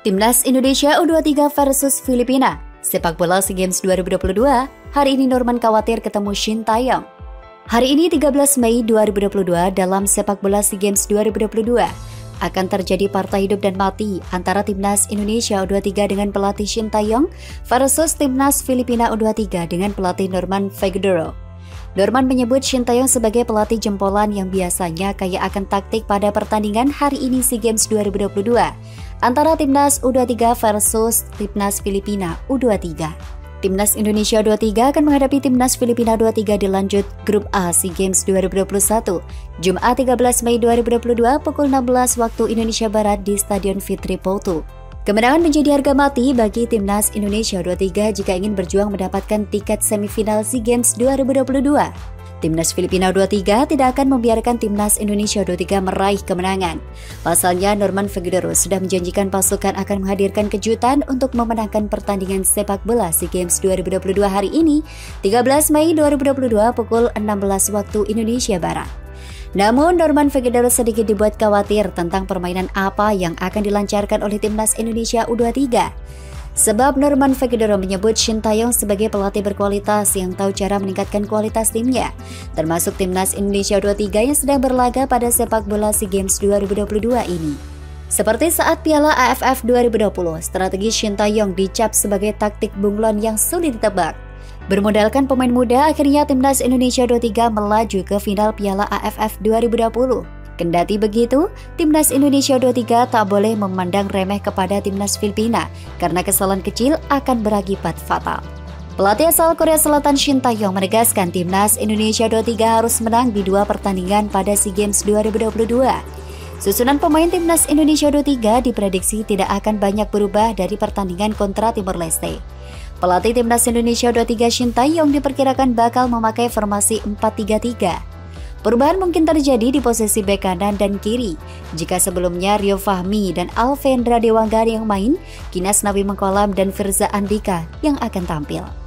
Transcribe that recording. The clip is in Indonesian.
Timnas Indonesia U23 versus Filipina. Sepak bola SEA Games 2022. Hari ini Norman khawatir ketemu Shin Taeyong. Hari ini 13 Mei 2022 dalam sepak bola SEA Games 2022 akan terjadi partai hidup dan mati antara Timnas Indonesia U23 dengan pelatih Shin Taeyong versus Timnas Filipina U23 dengan pelatih Norman Figueroa. Norman menyebut Shin Taeyong sebagai pelatih jempolan yang biasanya kaya akan taktik pada pertandingan hari ini SEA Games 2022 antara Timnas U23 versus Timnas Filipina U23. Timnas Indonesia U23 akan menghadapi Timnas Filipina U23 di lanjut Grup A SEA Games 2021, Jumat 13 Mei 2022 pukul 16 waktu Indonesia Barat di Stadion Fitri Porto. Kemenangan menjadi harga mati bagi Timnas Indonesia U23 jika ingin berjuang mendapatkan tiket semifinal SEA Games 2022. Timnas Filipina U23 tidak akan membiarkan Timnas Indonesia U23 meraih kemenangan. Pasalnya, Norman Figueroa sudah menjanjikan pasukan akan menghadirkan kejutan untuk memenangkan pertandingan sepak bola SEA Games 2022 hari ini, 13 Mei 2022 pukul 16 waktu Indonesia Barat. Namun, Norman Figueroa sedikit dibuat khawatir tentang permainan apa yang akan dilancarkan oleh Timnas Indonesia U23. Sebab Norman Figueroa menyebut Shin Taeyong sebagai pelatih berkualitas yang tahu cara meningkatkan kualitas timnya, termasuk timnas Indonesia 23 yang sedang berlaga pada sepak bola SEA Games 2022 ini. Seperti saat Piala AFF 2020, strategi Shin Taeyong dicap sebagai taktik bunglon yang sulit ditebak. Bermodalkan pemain muda, akhirnya timnas Indonesia 23 melaju ke final Piala AFF 2020. Kendati begitu, timnas Indonesia 23 tak boleh memandang remeh kepada timnas Filipina karena kesalahan kecil akan berakibat fatal. Pelatih asal Korea Selatan Shin Tae-yong menegaskan timnas Indonesia 23 harus menang di dua pertandingan pada SEA Games 2022. Susunan pemain timnas Indonesia 23 diprediksi tidak akan banyak berubah dari pertandingan kontra Timor Leste. Pelatih timnas Indonesia 23 Shin Tae-yong diperkirakan bakal memakai formasi 4-3-3. Perubahan mungkin terjadi di posisi bek kanan dan kiri. Jika sebelumnya Rio Fahmi dan Alvendra Dewanggari yang main, Kinas Nawi Mengkolam dan Firza Andika yang akan tampil.